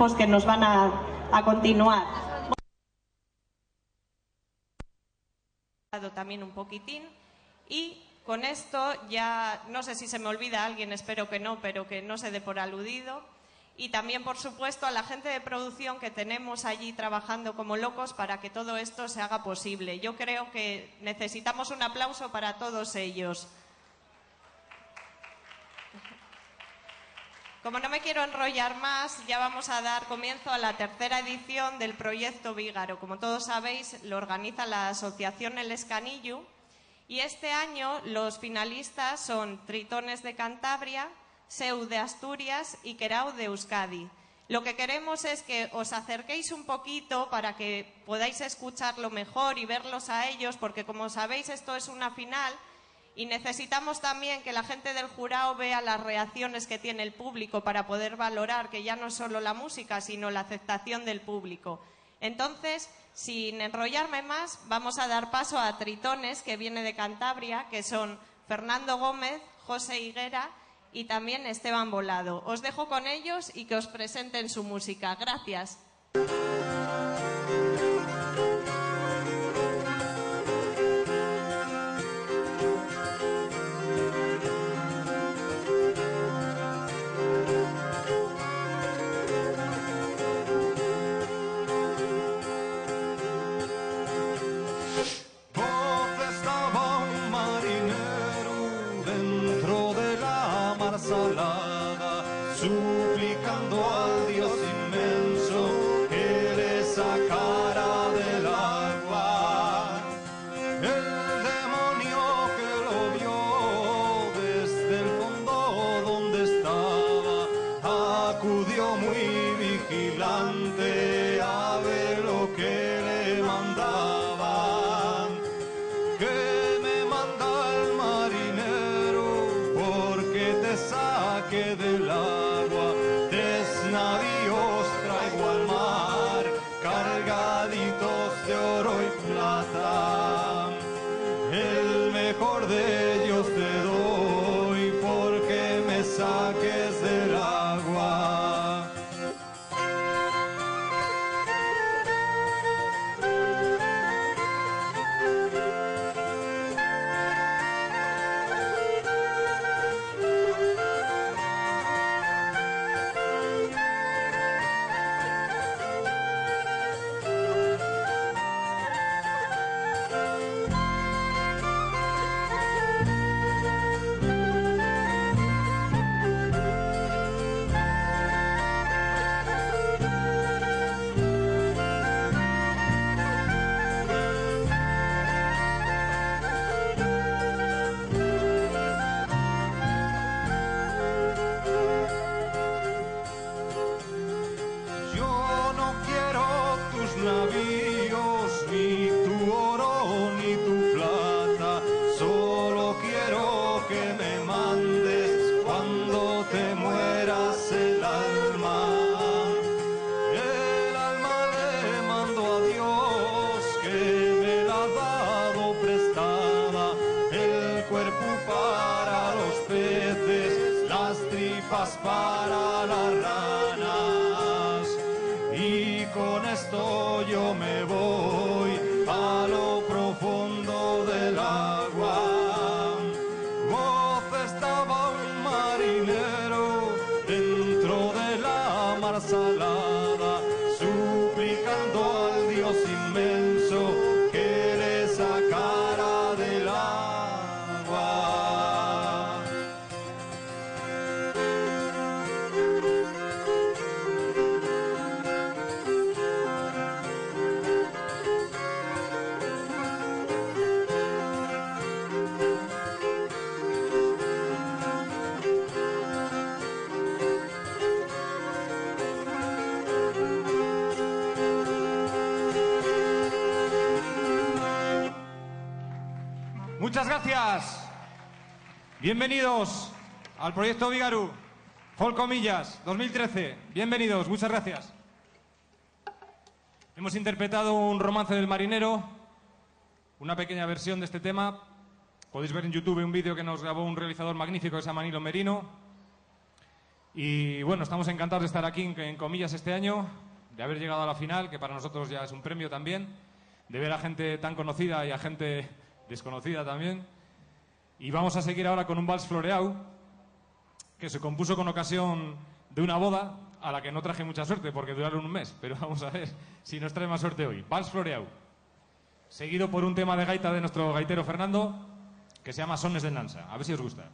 que nos van a, a continuar. También un poquitín y con esto ya, no sé si se me olvida alguien, espero que no, pero que no se dé por aludido. Y también, por supuesto, a la gente de producción que tenemos allí trabajando como locos para que todo esto se haga posible. Yo creo que necesitamos un aplauso para todos ellos. Como no me quiero enrollar más, ya vamos a dar comienzo a la tercera edición del proyecto Vígaro. Como todos sabéis, lo organiza la Asociación El Escanillo y este año los finalistas son Tritones de Cantabria, Seu de Asturias y Querau de Euskadi. Lo que queremos es que os acerquéis un poquito para que podáis escucharlo mejor y verlos a ellos, porque como sabéis esto es una final y necesitamos también que la gente del jurado vea las reacciones que tiene el público para poder valorar que ya no es solo la música, sino la aceptación del público. Entonces, sin enrollarme más, vamos a dar paso a Tritones, que viene de Cantabria, que son Fernando Gómez, José Higuera y también Esteban Volado. Os dejo con ellos y que os presenten su música. Gracias. Bienvenidos al proyecto Vigaru, Folcomillas 2013. Bienvenidos, muchas gracias. Hemos interpretado un romance del marinero, una pequeña versión de este tema. Podéis ver en YouTube un vídeo que nos grabó un realizador magnífico que se llama Merino. Y bueno, estamos encantados de estar aquí en Comillas este año, de haber llegado a la final, que para nosotros ya es un premio también, de ver a gente tan conocida y a gente desconocida también. Y vamos a seguir ahora con un vals floreado, que se compuso con ocasión de una boda a la que no traje mucha suerte porque duraron un mes, pero vamos a ver si nos trae más suerte hoy. Vals floreado, seguido por un tema de gaita de nuestro gaitero Fernando, que se llama Sones de Nansa. A ver si os gusta.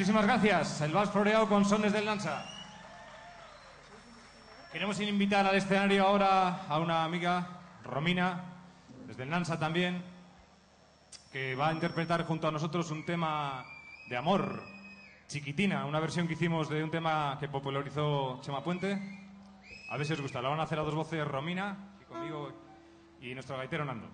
Muchísimas gracias. El vals floreado con sones del lanza. Queremos invitar al escenario ahora a una amiga, Romina, desde el Nansa también, que va a interpretar junto a nosotros un tema de amor, Chiquitina, una versión que hicimos de un tema que popularizó Chema Puente. A ver si os gusta, la van a hacer a dos voces Romina, y conmigo, y nuestro gaitero Nando.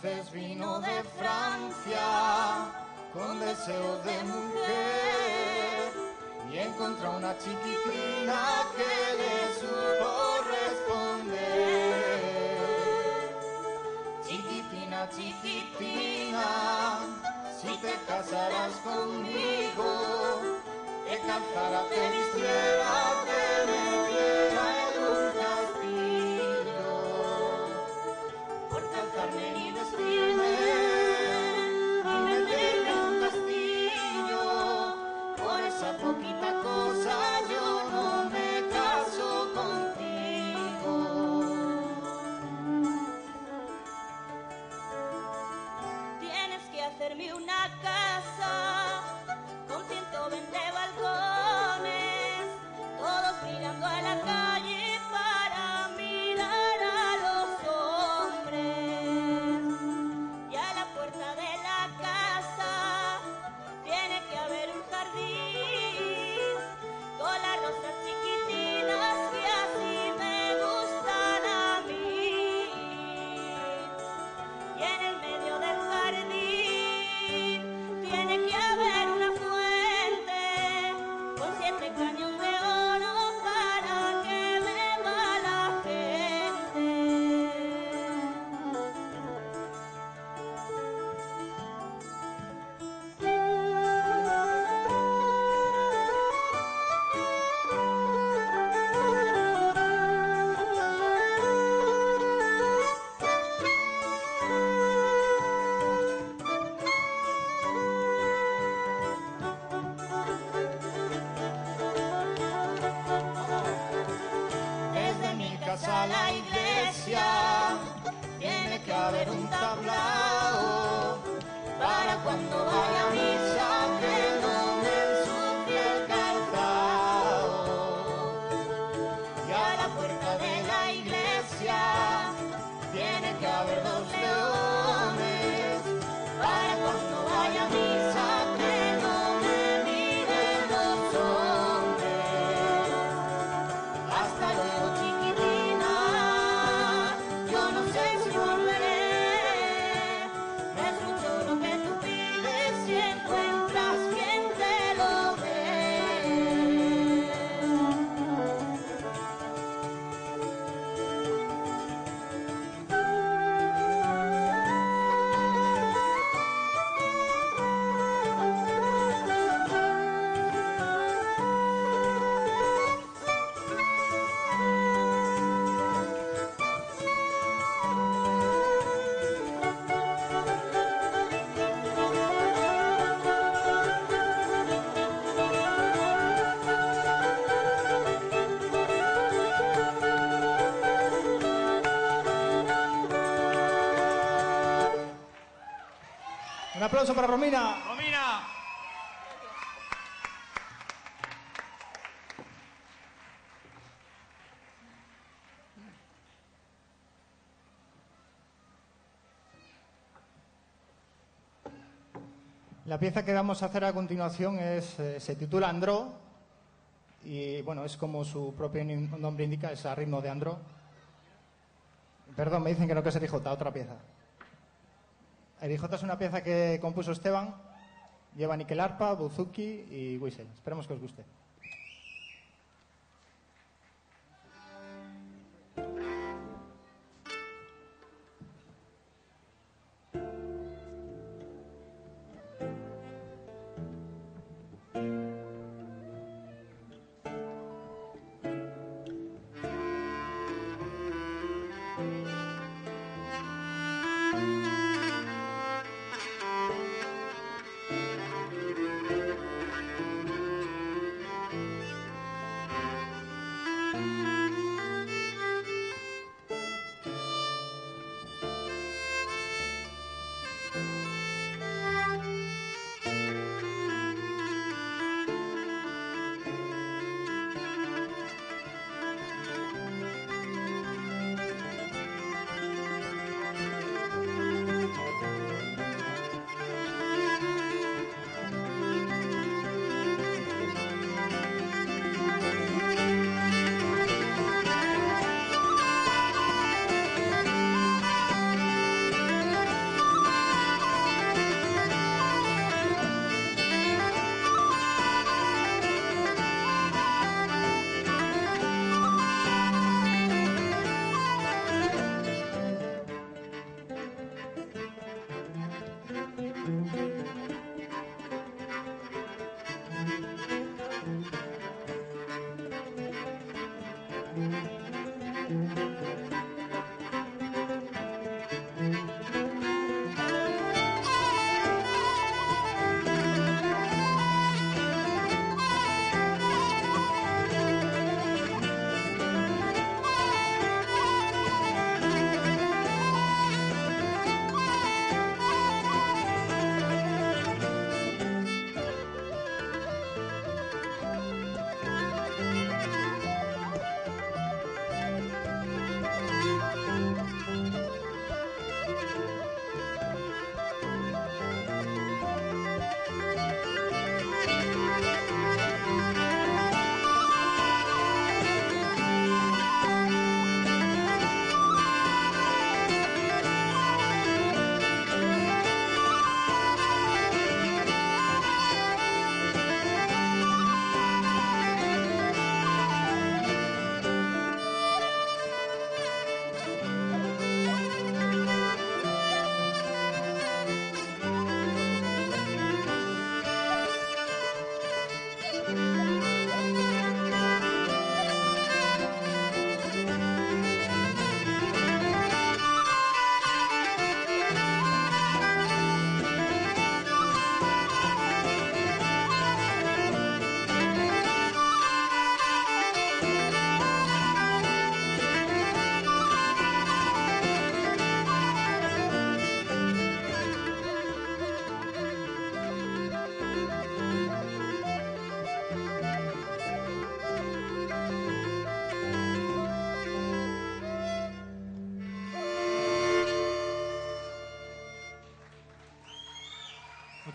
francés vino de Francia con deseos de mujer y encontró una chiquitina que le supo responder. Chiquitina, chiquitina, si te casarás conmigo, te cantará, te vistiera, te aplauso para Romina. Romina. La pieza que vamos a hacer a continuación es, eh, se titula Andró y bueno, es como su propio nombre indica, es a ritmo de Andró. Perdón, me dicen que no que se dijo otra pieza. El es una pieza que compuso Esteban, lleva Nickel Arpa, Buzuki y Whistle. Esperemos que os guste.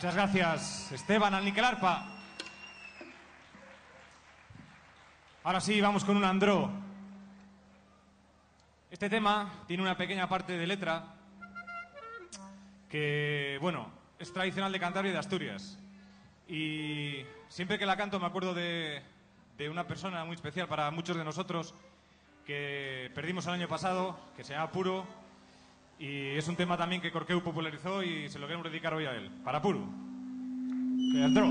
Muchas gracias, Esteban Alniquelarpa. Ahora sí, vamos con un andró. Este tema tiene una pequeña parte de letra que, bueno, es tradicional de Cantabria y de Asturias. Y siempre que la canto me acuerdo de, de una persona muy especial para muchos de nosotros que perdimos el año pasado, que se llama Puro, y es un tema también que Corqueu popularizó y se lo queremos dedicar hoy a él. Para Puro. Que andró.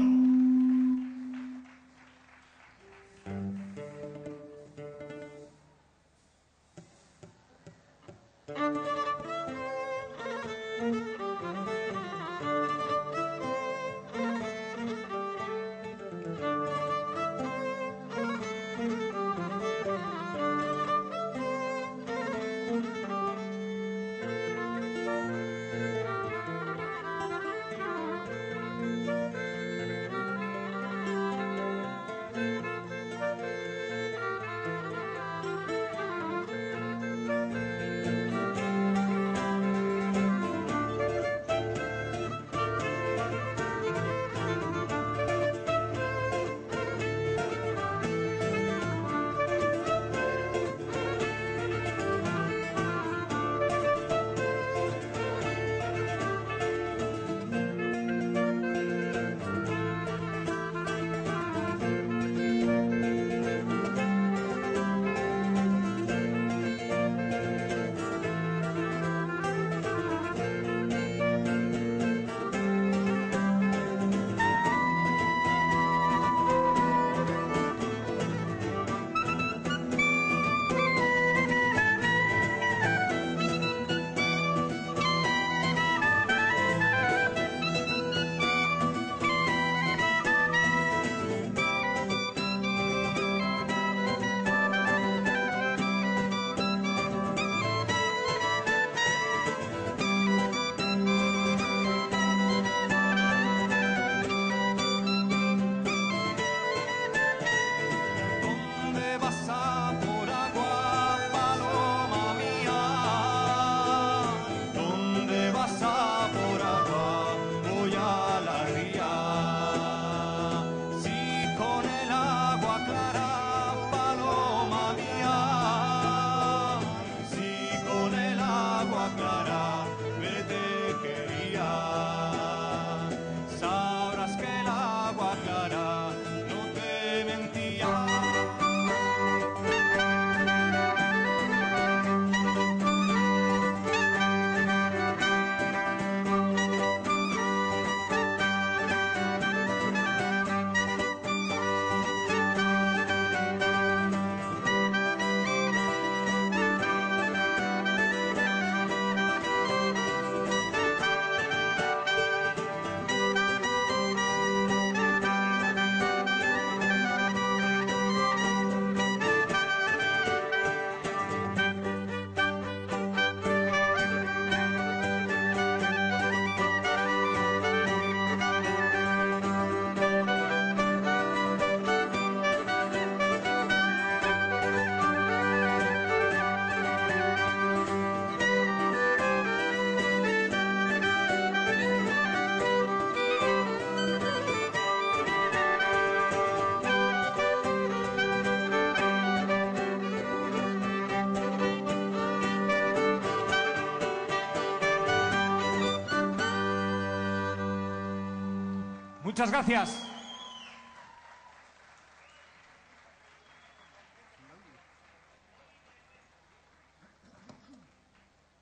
Muchas gracias.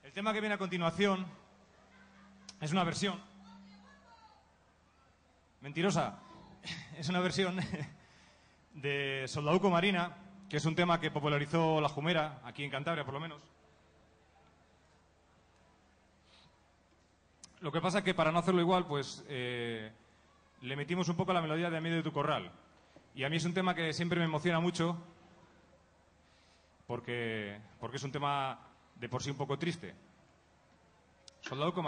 El tema que viene a continuación es una versión. Mentirosa. Es una versión de Soldauco Marina, que es un tema que popularizó la Jumera, aquí en Cantabria por lo menos. Lo que pasa es que para no hacerlo igual, pues eh, le metimos un poco la melodía de A medio de tu corral. Y a mí es un tema que siempre me emociona mucho porque, porque es un tema de por sí un poco triste. Soldado con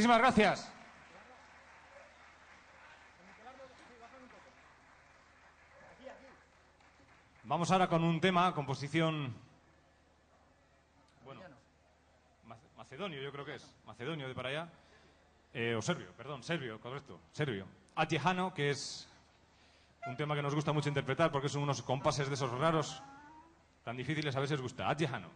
Muchísimas gracias. Vamos ahora con un tema, composición. Bueno, macedonio, yo creo que es. Macedonio de para allá. Eh, o serbio, perdón, serbio, correcto. Serbio. Atjehano, que es un tema que nos gusta mucho interpretar porque son unos compases de esos raros tan difíciles a veces gusta. Atjehano.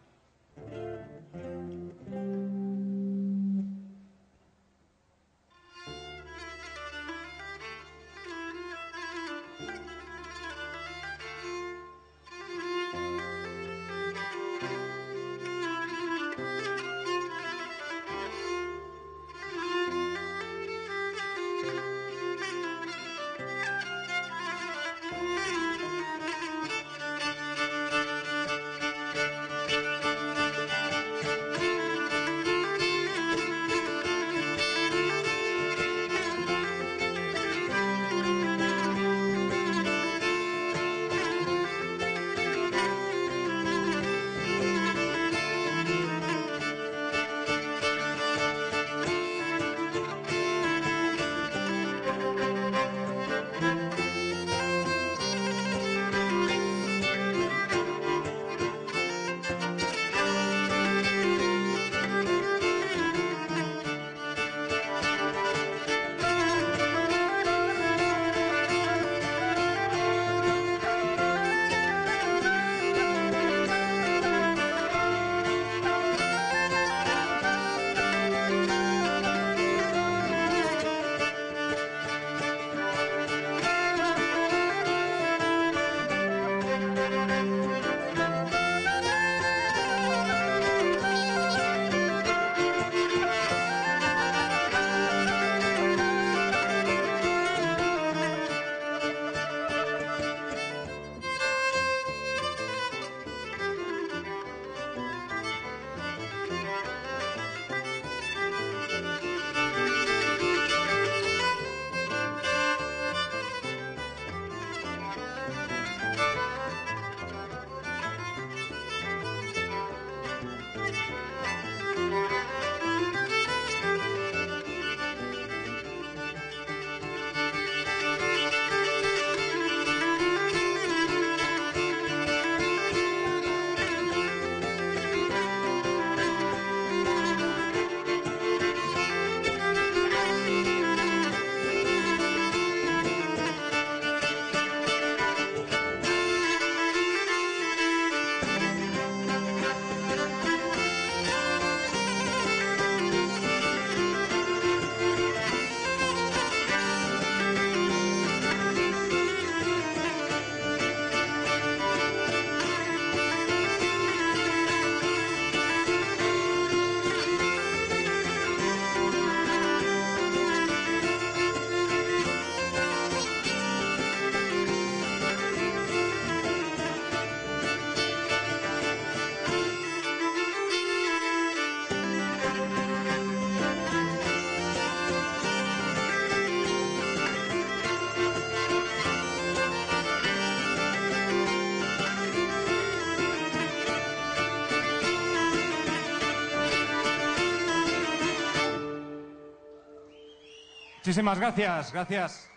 Muchísimas gracias, gracias.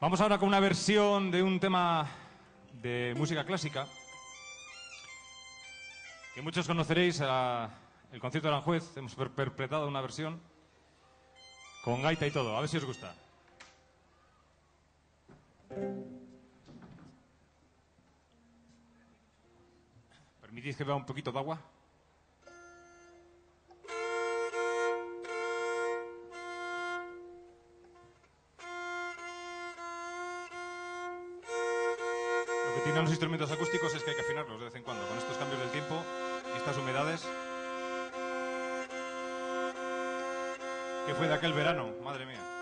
Vamos ahora con una versión de un tema de música clásica que muchos conoceréis, el concierto de Aranjuez. Hemos interpretado una versión con gaita y todo. A ver si os gusta. ¿Permitís que beba un poquito de agua? Que tienen los instrumentos acústicos es que hay que afinarlos de vez en cuando, con estos cambios del tiempo y estas humedades. ¿Qué fue de aquel verano? Madre mía.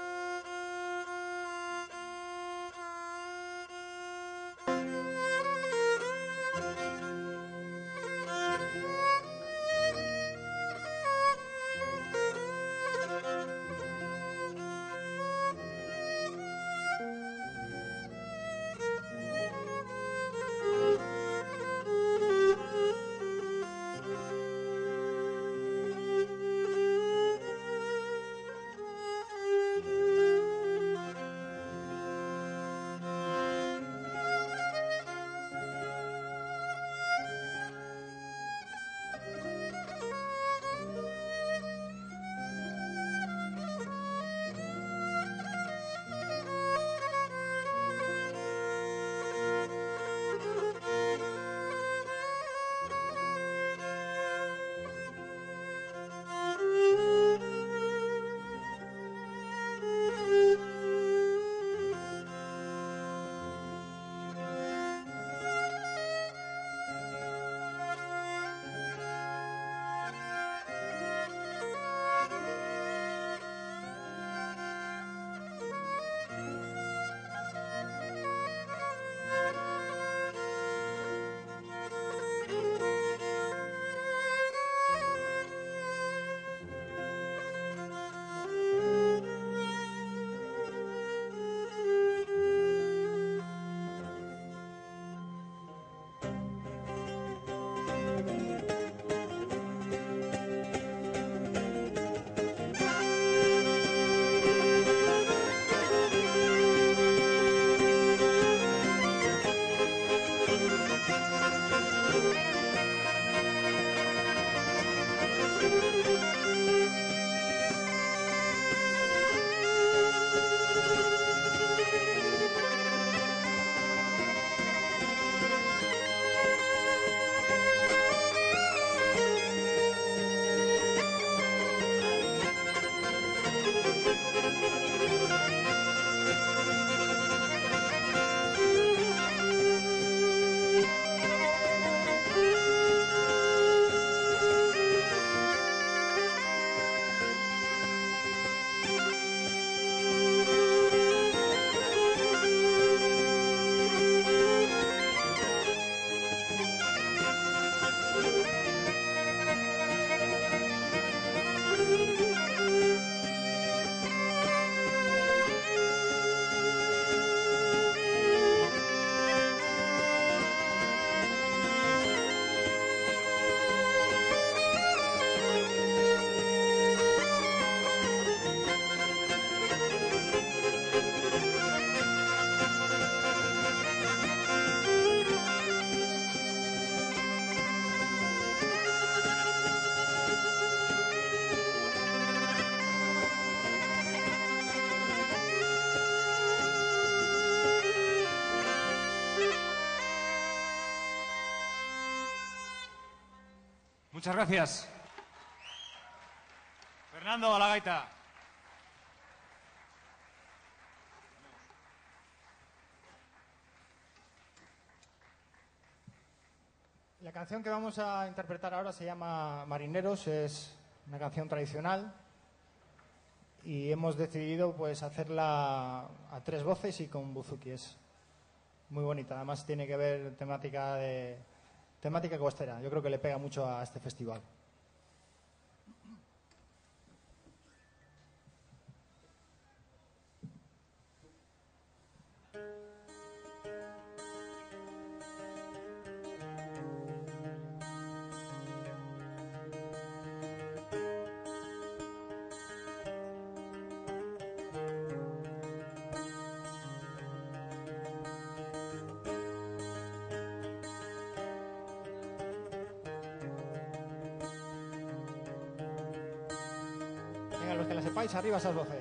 Muchas gracias. Fernando, a la gaita. La canción que vamos a interpretar ahora se llama Marineros, es una canción tradicional y hemos decidido pues hacerla a tres voces y con buzuki. Es muy bonita, además tiene que ver temática de temática costera. Yo creo que le pega mucho a este festival. La sepáis, arriba esas voces.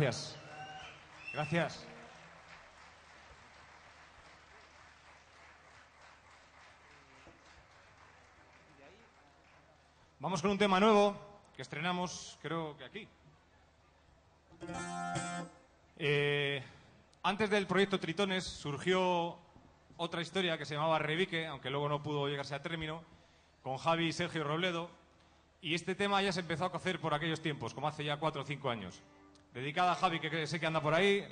Gracias. Gracias. Vamos con un tema nuevo que estrenamos, creo que aquí. Eh, antes del proyecto Tritones surgió otra historia que se llamaba Revique, aunque luego no pudo llegarse a término, con Javi y Sergio Robledo. Y este tema ya se empezó a cocer por aquellos tiempos, como hace ya cuatro o cinco años. Dedicada a Javi, que sé que anda por ahí.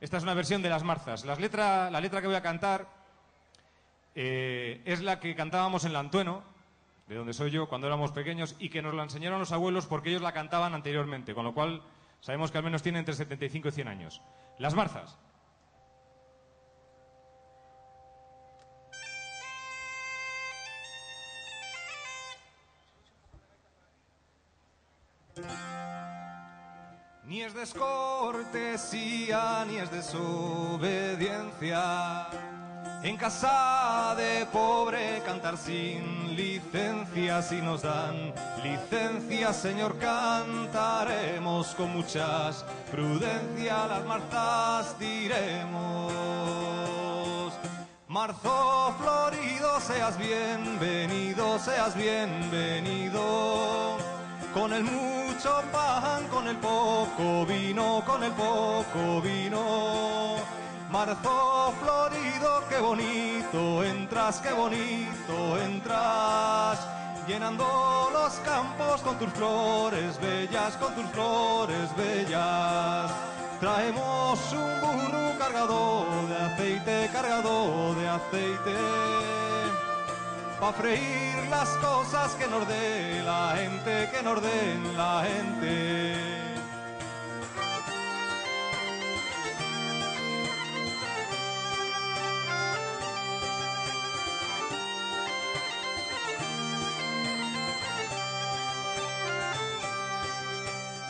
Esta es una versión de Las Marzas. Letra, la letra que voy a cantar eh, es la que cantábamos en Lantueno, de donde soy yo, cuando éramos pequeños, y que nos la enseñaron los abuelos porque ellos la cantaban anteriormente, con lo cual sabemos que al menos tiene entre 75 y 100 años. Las Marzas. Ni es descortesía, ni es desobediencia. En casa de pobre cantar sin licencia, si nos dan licencia, Señor, cantaremos con muchas prudencia, las marzas diremos. Marzo florido, seas bienvenido, seas bienvenido. Con el mucho pan, con el poco vino, con el poco vino. Marzo florido, qué bonito entras, qué bonito entras. Llenando los campos con tus flores bellas, con tus flores bellas. Traemos un burro cargado de aceite, cargado de aceite pa' freír las cosas que nos dé la gente, que nos den la gente.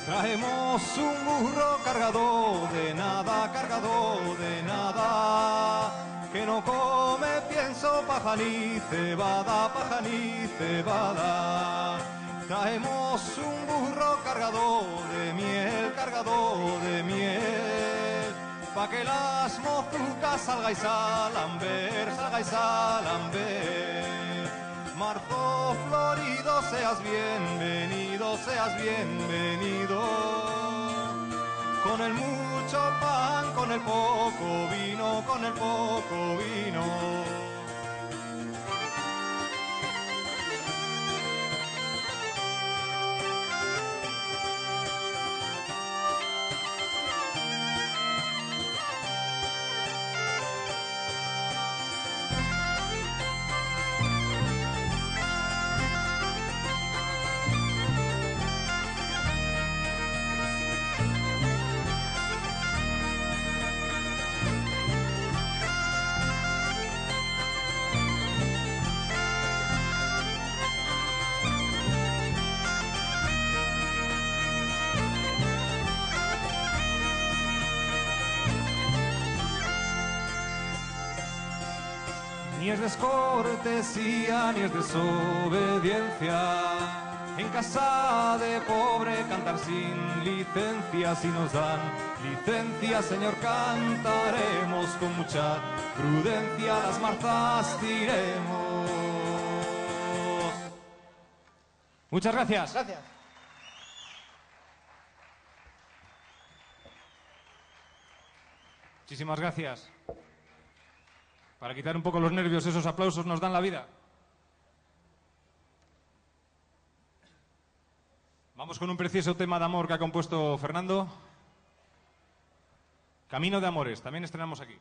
Traemos un burro cargado de nada, cargado de nada, que no come pienso paja ni cebada, paja ni cebada. Traemos un burro cargado de miel, cargado de miel, pa' que las las mozucas salgáis a lamber, salgáis a lamber. Marzo florido, seas bienvenido, seas bienvenido. Con el mucho pan, con el poco vino, con el poco vino. Ni es descortesía, ni es desobediencia. En casa de pobre cantar sin licencia, si nos dan licencia, Señor, cantaremos con mucha prudencia, las marzas diremos. Muchas gracias. Gracias. Muchísimas gracias. Para quitar un poco los nervios, esos aplausos nos dan la vida. Vamos con un precioso tema de amor que ha compuesto Fernando. Camino de Amores, también estrenamos aquí.